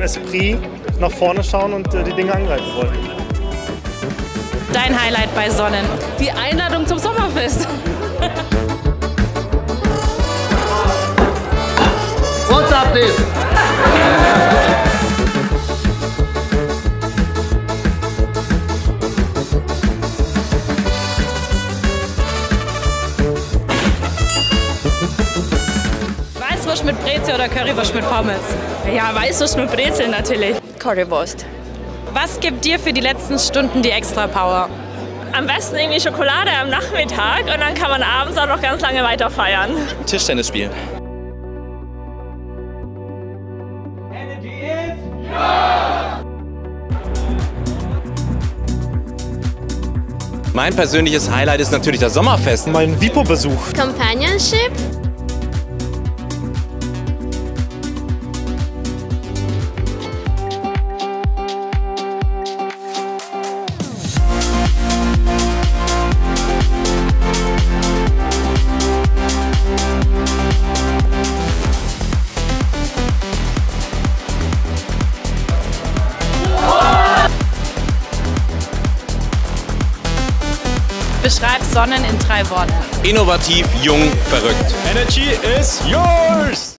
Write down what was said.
Esprit nach vorne schauen und äh, die Dinge angreifen wollen. Dein Highlight bei Sonnen? Die Einladung zum Sommerfest. What's up this? Weißwurst mit Brezel oder Currywurst mit Pommes? Ja, Weißwurst mit Brezel natürlich. Currywurst. Was gibt dir für die letzten Stunden die extra Power? Am besten irgendwie Schokolade am Nachmittag und dann kann man abends auch noch ganz lange weiter feiern. Tischtennis spielen. Mein persönliches Highlight ist natürlich das Sommerfest. Mein Vipo-Besuch. Companionship. Beschreib Sonnen in drei Worten. Innovativ, jung, verrückt. Energy is yours!